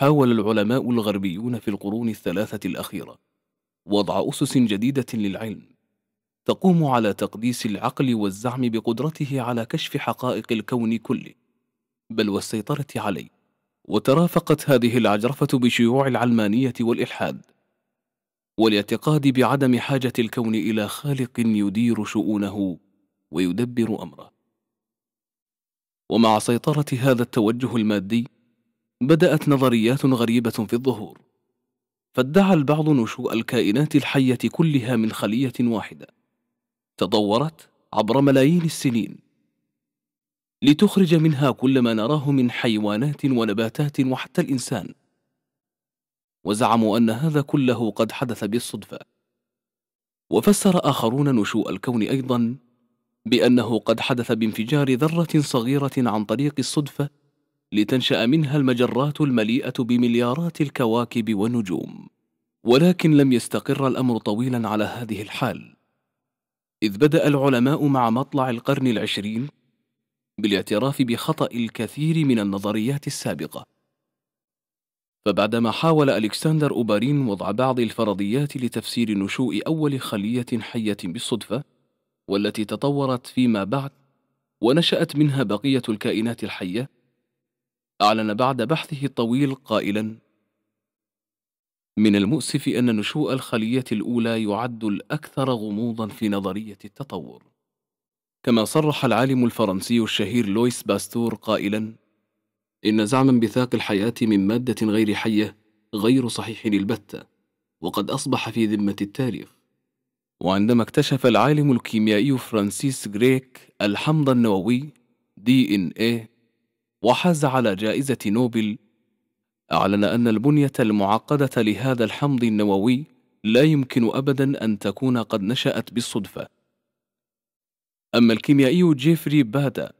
حاول العلماء الغربيون في القرون الثلاثة الأخيرة وضع أسس جديدة للعلم تقوم على تقديس العقل والزعم بقدرته على كشف حقائق الكون كله بل والسيطرة عليه. وترافقت هذه العجرفة بشيوع العلمانية والإلحاد والاعتقاد بعدم حاجة الكون إلى خالق يدير شؤونه ويدبر أمره. ومع سيطرة هذا التوجه المادي بدأت نظريات غريبة في الظهور فادعى البعض نشوء الكائنات الحية كلها من خلية واحدة تطورت عبر ملايين السنين. لتخرج منها كل ما نراه من حيوانات ونباتات وحتى الإنسان. وزعموا أن هذا كله قد حدث بالصدفة. وفسر آخرون نشوء الكون أيضا بأنه قد حدث بانفجار ذرة صغيرة عن طريق الصدفة لتنشأ منها المجرات المليئة بمليارات الكواكب والنجوم. ولكن لم يستقر الأمر طويلا على هذه الحال. إذ بدأ العلماء مع مطلع القرن العشرين بالاعتراف بخطأ الكثير من النظريات السابقة. فبعدما حاول ألكسندر أوبارين وضع بعض الفرضيات لتفسير نشوء أول خلية حية بالصدفة والتي تطورت فيما بعد ونشأت منها بقية الكائنات الحية أعلن بعد بحثه الطويل قائلا من المؤسف أن نشوء الخلية الأولى يعد الأكثر غموضا في نظرية التطور. كما صرح العالم الفرنسي الشهير لويس باستور قائلا إن زعما بثاق الحياة من مادة غير حية غير صحيح البتة وقد أصبح في ذمة التاريخ. وعندما اكتشف العالم الكيميائي فرانسيس كريك الحمض النووي DNA وحاز على جائزة نوبل أعلن أن البنية المعقدة لهذا الحمض النووي لا يمكن أبدا أن تكون قد نشأت بالصدفة. أما الكيميائي جيفري بادا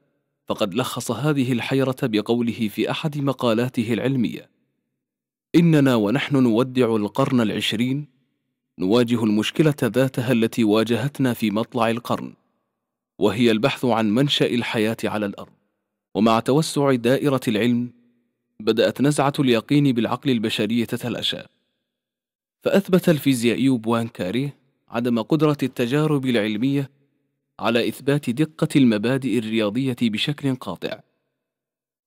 فقد لخص هذه الحيرة بقوله في أحد مقالاته العلمية إننا ونحن نودع القرن العشرين نواجه المشكلة ذاتها التي واجهتنا في مطلع القرن وهي البحث عن منشأ الحياة على الأرض. ومع توسع دائرة العلم بدأت نزعة اليقين بالعقل البشري تتلاشى فأثبت الفيزيائي بوانكاري عدم قدرة التجارب العلمية على إثبات دقة المبادئ الرياضية بشكل قاطع.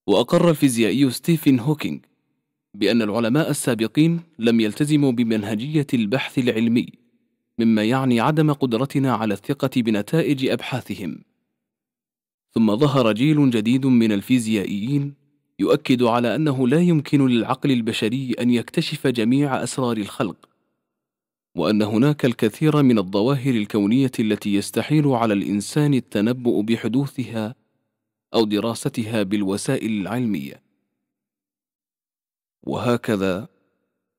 وأقر الفيزيائي ستيفن هوكينج بأن العلماء السابقين لم يلتزموا بمنهجية البحث العلمي مما يعني عدم قدرتنا على الثقة بنتائج أبحاثهم. ثم ظهر جيل جديد من الفيزيائيين يؤكد على أنه لا يمكن للعقل البشري أن يكتشف جميع أسرار الخلق وأن هناك الكثير من الظواهر الكونية التي يستحيل على الإنسان التنبؤ بحدوثها أو دراستها بالوسائل العلمية. وهكذا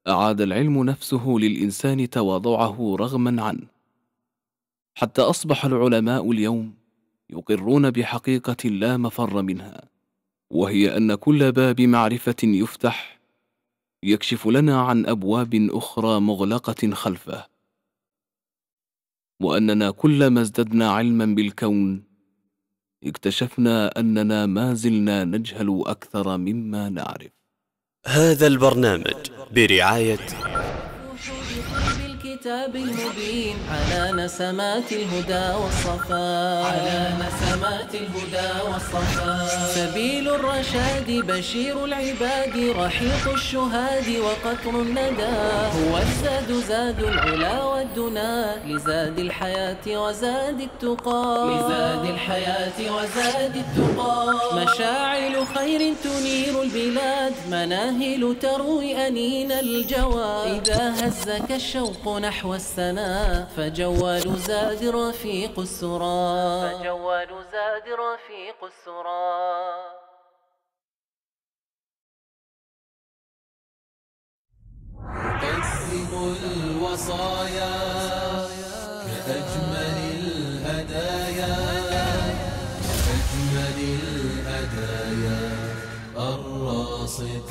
أعاد العلم نفسه للإنسان تواضعه رغما عنه حتى أصبح العلماء اليوم يقرون بحقيقة لا مفر منها وهي أن كل باب معرفة يفتح يكشف لنا عن أبواب أخرى مغلقة خلفه. وأننا كلما ازددنا علما بالكون اكتشفنا أننا ما زلنا نجهل أكثر مما نعرف. هذا البرنامج برعاية الكتاب المبين على نسمات الهدى والصفاء. على نسمات الهدى والصفاء. سبيل الرشاد بشير العباد رحيق الشهاد وقطر الندى. هو الزاد زاد العلا والدنا لزاد الحياة وزاد التقى. لزاد الحياة وزاد التقى. مشاعل خير تنير البلاد مناهل تروي أنين الجواد إذا هزك الشوق نحو السنا فجوال زاد رفيق السرى. فجوال زاد رفيق السرى. قسم الوصايا كأجمل الهدايا. كأجمل الهدايا الراصد.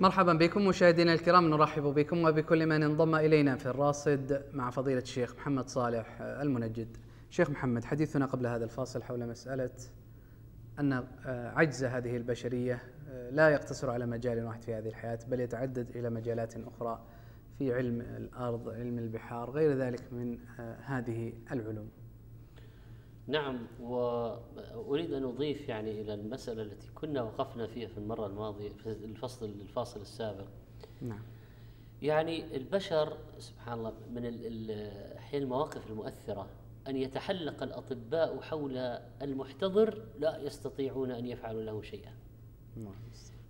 مرحبا بكم مشاهدينا الكرام نرحب بكم وبكل من انضم إلينا في الراصد مع فضيلة الشيخ محمد صالح المنجد. شيخ محمد حديثنا قبل هذا الفاصل حول مسألة أن آه، عجز هذه البشرية آه، لا يقتصر على مجال واحد في هذه الحياة بل يتعدد إلى مجالات أخرى في علم الأرض علم البحار غير ذلك من آه، هذه العلوم. نعم وأريد أن أضيف يعني إلى المسألة التي كنا وقفنا فيها في المرة الماضية في الفصل الفاصل السابق. نعم. يعني البشر سبحان الله من أحيانا المواقف المؤثرة أن يتحلق الأطباء حول المحتضر لا يستطيعون أن يفعلوا له شيئا.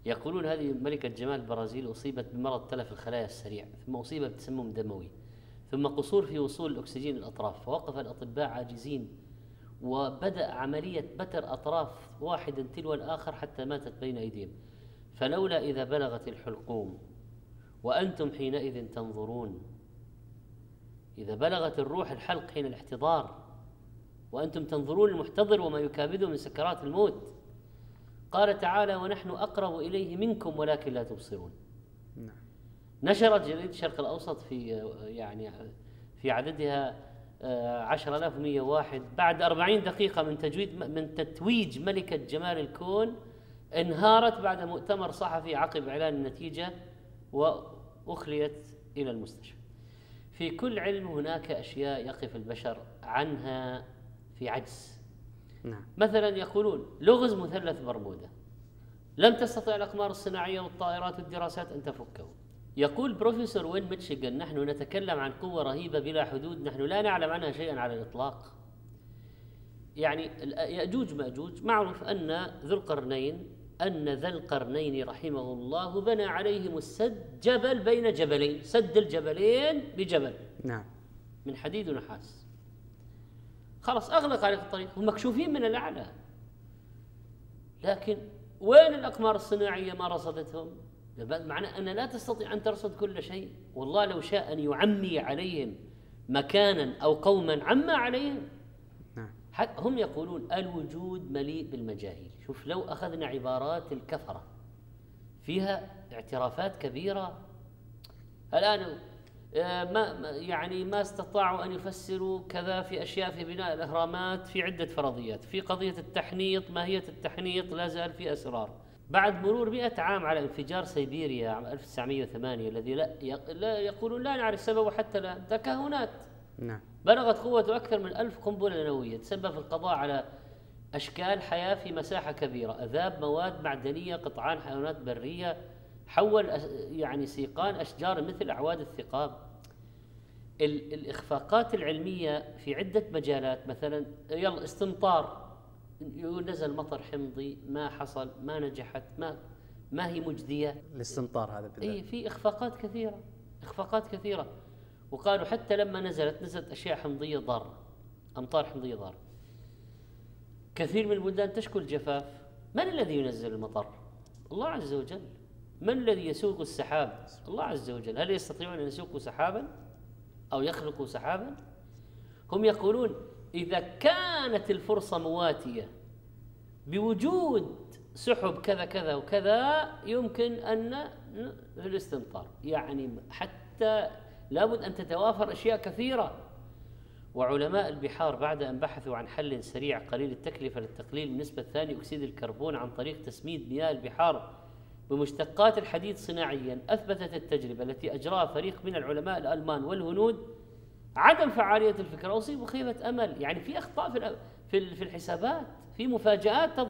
يقولون هذه ملكة جمال البرازيل أصيبت بمرض تلف الخلايا السريع ثم أصيبت بتسمم دموي ثم قصور في وصول الأكسجين للأطراف فوقف الأطباء عاجزين وبدأ عملية بتر أطراف واحد تلو الآخر حتى ماتت بين أيديهم. فلولا إذا بلغت الحلقوم وأنتم حينئذ تنظرون. إذا بلغت الروح الحلق حين الاحتضار وأنتم تنظرون المحتضر وما يكابده من سكرات الموت. قال تعالى ونحن أقرب إليه منكم ولكن لا تبصرون. نعم. نشرت جريدة الشرق الأوسط في يعني في عددها آه، عشر ألاف ومية واحد بعد أربعين دقيقة من تجويد من تتويج ملكة جمال الكون انهارت بعد مؤتمر صحفي عقب إعلان النتيجة وأخليت إلى المستشفى. في كل علم هناك أشياء يقف البشر عنها في عجز. نعم. مثلا يقولون لغز مثلث برمودا. لم تستطع الأقمار الصناعية والطائرات والدراسات أن تفكه. يقول بروفيسور وين ميتشيغان نحن نتكلم عن قوة رهيبة بلا حدود نحن لا نعلم عنها شيئا على الإطلاق. يعني يأجوج مأجوج معروف أن ذو القرنين أن ذا القرنين رحمه الله بنى عليهم السد جبل بين جبلين سد الجبلين بجبل. نعم. من حديد ونحاس. خلاص أغلق عليك الطريق. هم مكشوفين من الأعلى. لكن وين الأقمار الصناعية ما رصدتهم؟ معنى أن لا تستطيع أن ترصد كل شيء والله لو شاء أن يعمي عليهم مكانا أو قوما عمى عليهم نعم. هم يقولون الوجود مليء بالمجاهيل شوف لو أخذنا عبارات الكفرة فيها اعترافات كبيرة الآن آه، ما يعني ما استطاعوا أن يفسروا كذا في أشياء في بناء الأهرامات في عدة فرضيات، في قضية التحنيط ماهية التحنيط لا زال في أسرار. بعد مرور 100 عام على انفجار سيبيريا عام 1908 الذي لا لا يقولون لا نعرف سببه حتى الان تكهنات. نعم. بلغت قوته أكثر من ألف قنبلة نووية تسبب في القضاء على أشكال حياة في مساحة كبيرة، أذاب مواد معدنية، قطعان حيوانات برية، حول يعني سيقان أشجار مثل أعواد الثقاب الإخفاقات العلمية في عدة مجالات مثلا يلا استمطار نزل مطر حمضي ما حصل ما نجحت ما ما هي مجدية. الاستمطار هذا بالذات. اي في إخفاقات كثيرة إخفاقات كثيرة. وقالوا حتى لما نزلت نزلت أشياء حمضية ضارة أمطار حمضية ضارة. كثير من البلدان تشكو الجفاف. من الذي ينزل المطر؟ الله عز وجل. من الذي يسوق السحاب؟ الله عز وجل. هل يستطيعون أن يسوقوا سحابا أو يخلقوا سحابا؟ هم يقولون إذا كانت الفرصة مواتية بوجود سحب كذا كذا وكذا يمكن أن الاستمطار يعني حتى لابد أن تتوافر أشياء كثيرة. وعلماء البحار بعد أن بحثوا عن حل سريع قليل التكلفة للتقليل من نسبة ثاني أكسيد الكربون عن طريق تسميد مياه البحار بمشتقات الحديد صناعيا أثبتت التجربة التي أجراها فريق من العلماء الألمان والهنود عدم فعالية الفكرة أصيبوا خيبة أمل. يعني في أخطاء في في الحسابات في مفاجآت